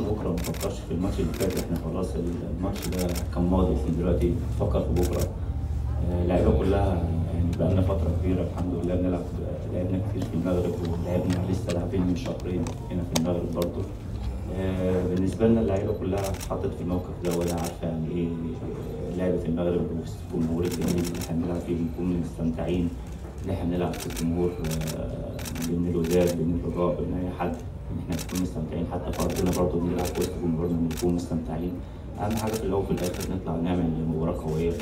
ماتش بكرة ما نفكرش في الماتش اللي فات. إحنا خلاص الماتش ده كان ماضي إحنا دلوقتي نفكر في بكرة. آه، اللعيبة كلها يعني بقى لنا فترة كبيرة الحمد لله بنلعب لعبنا كتير في المغرب ولعبنا لسه لاعبين من شهرين هنا في المغرب برضه. آه، بالنسبة لنا اللعيبة كلها اتحطت في الموقف ده ولا عارفة يعني إيه آه، لعبه المغرب وسط الجمهور الجميل اللي إحنا بنلعب فيه بنكون مستمتعين إن إحنا بنلعب في الجمهور بين الوداد بين الرجاء بين أي حد. إن إحنا نكون مستمتعين. حتى في ارضنا برضه بنلعب في وسط جمهورنا بنكون مستمتعين. أهم حاجة في الأول وفي الآخر نطلع نعمل مباراة قوية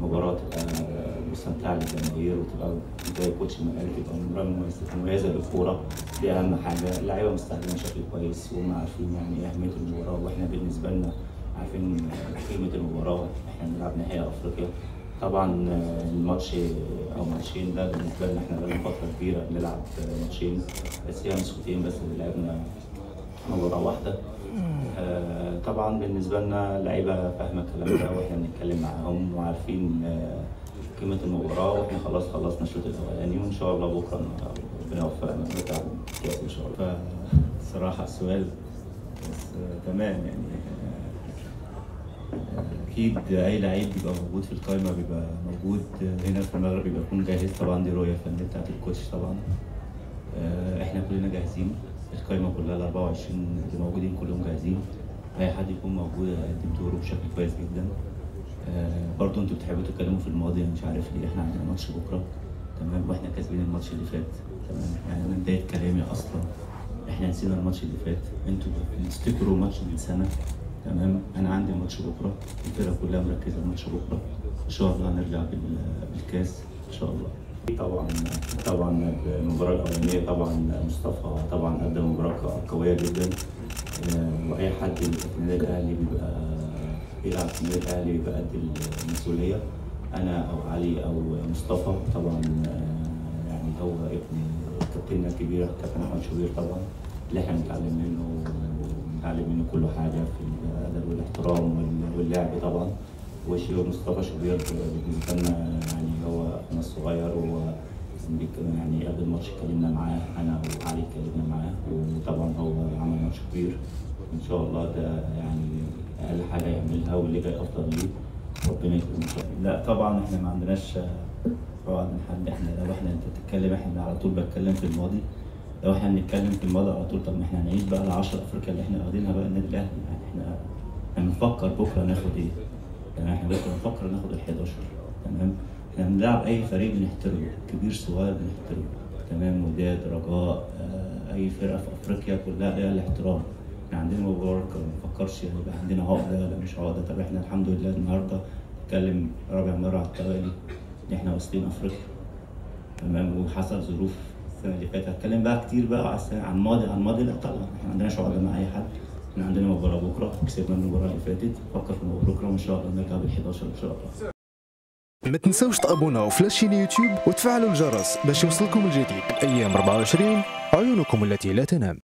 مباراة تبقى مستمتعة للجماهير وتبقى زي كوتش ما قال تبقى مباراة مميزة للكورة. دي أهم حاجة. اللعيبة مستعدين بشكل كويس وهم عارفين يعني إيه أهمية المباراة. وإحنا بالنسبة لنا عارفين قيمه المباراة إحنا بنلعب نهائي أفريقيا. طبعا الماتش أو ماتشين ده بالنسبة لنا إحنا بقالنا فترة كبيرة بنلعب ماتشين بس هي نسختين بس اللي لعبنا مباراه واحدة. آه، طبعا بالنسبة لنا لعيبة فاهمة الكلام ده وإحنا بنتكلم معاهم وعارفين آه، قيمة المباراة وإحنا خلاص خلصنا الشوط الأولاني وإن شاء الله بكرة ربنا يوفقنا الكاس إن شاء الله. فصراحه السؤال بس آه، تمام يعني. آه، أكيد اي لعيب بيبقى موجود في القائمه بيبقى موجود هنا في المغرب بيبقى يكون جاهز طبعا دي رؤية فنية بتاعت الكوتش طبعا. آه، إحنا كلنا جاهزين. القائمه كلها ال 24 اللي موجودين كلهم جاهزين. أي حد يكون موجود هيقدم دوره بشكل كويس جدا. آه، برضو أنتوا بتحبوا تتكلموا في الماضي مش عارف ليه. إحنا عندنا ماتش بكرة. تمام؟ وإحنا كاسبين الماتش اللي فات. تمام؟ يعني أنا بدايه كلامي أصلا. إحنا نسينا الماتش اللي فات. أنتوا بتفتكروا ماتش من سنه تمام؟ أنا عندي ماتش بكرة. الفرقة كلها مركزة ماتش بكرة. إن شاء الله هنرجع بال- بالكاس. إن شاء الله. طبعا طبعا المباراة الأولانية طبعا مصطفى طبعا قدم مباراة قوية جدا. آه، وأي حد في النادي الأهلي بيبقى بيلعب في النادي الأهلي بيبقى قد المسؤولية. أنا أو علي أو مصطفى طبعا آه، يعني هو ابن كابتننا الكبير كابتن أحمد شوبير طبعا. اللي إحنا بنتعلم منه بنتعلم منه كل حاجة في والاحترام وال- واللعب طبعا. وشيء مصطفى شوبير بالنسبة لنا يعني هو اخونا الصغير بيك- يعني قبل الماتش اتكلمنا معاه أنا وعلي اتكلمنا معاه وطبعا هو عمل ماتش كبير. إن شاء الله ده يعني أقل حاجة يعملها واللي جاي أفضل ليه. ربنا يكرمه لا طبعا إحنا ما عندناش طبعا حد. إحنا لو إحنا أنت بتتكلم إحنا على طول بتكلم في الماضي. لو إحنا بنتكلم في الماضي على طول طب ما إحنا هنعيش بقى ال 10 أفريقيا اللي إحنا واخدينها بقى النادي الأهلي. يعني إحنا إحنا بنفكر بكرة ناخد إيه؟ تمام إحنا بكرة بنفكر ناخد ال 11 تمام؟ إحنا بنلعب أي فريق بنحترمه كبير صغير بنحترمه تمام؟ وداد رجاء آه، أي فرقة في أفريقيا كلها ليها الاحترام. إحنا عندنا مباراه ما نفكرش يعني يبقى عندنا عقدة ولا مش عقدة. طب إحنا الحمد لله النهارده نتكلم رابع مرة على التوالي إن إحنا واصلين أفريقيا تمام؟ وحصل ظروف السنة اللي فاتت. هتكلم بقى كتير بقى عن الماضي عن الماضي لا طبعا إحنا ما عندناش عقدة مع أي حد. إحنا عندنا مباراة بكرة كسبنا المباراة اللي فاتت نفكر في المباراة بكرة وإن شاء الله نرجع بال 11 إن شاء الله. ما تنسوش تابوناو في لاشين يوتيوب وتفعلوا الجرس باش يوصلكم الجديد. أيام 24 عيونكم التي لا تنام.